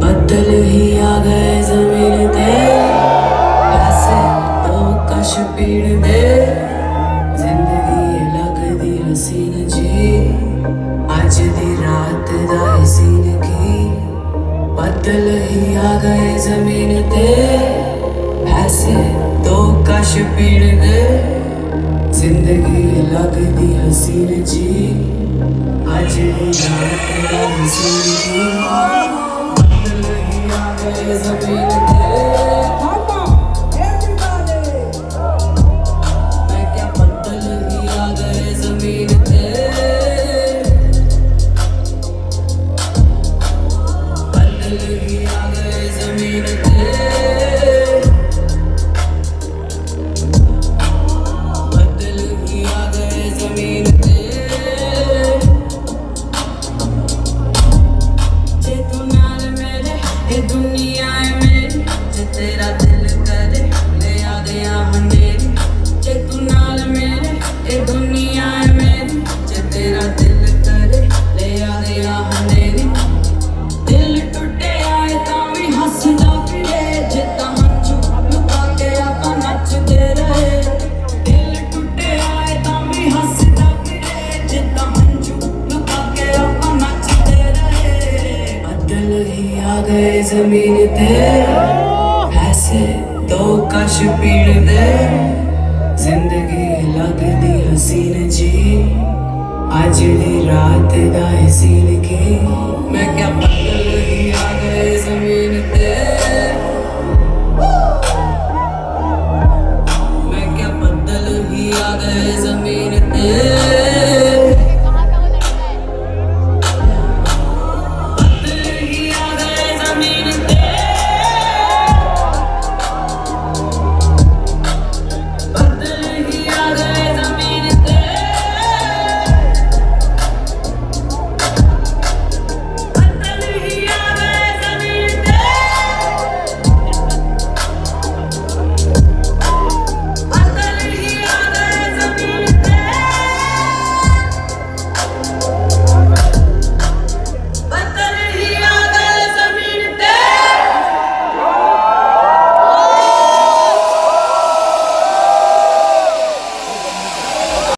बदल ही आ गए ज़मीन पे। ऐसे तो कश पीड़ दे। ज़िंदगी लग दी हसीन जी। अज दी रात दा हसीन की। बदल ही आ गए ज़मीन पे। ऐसे तो कश पीड़ दे। जिंदगी लगदी हसीन जी अजनी नाम तेरा हसीन जी बादल ही आ गए ज़मीन पे। ऐसे दो कश पीड़ दे। ज़िंदगी लग दी हसीन जी। आज दी रात दा हसीन की। मैं क्या बादल ही आ गए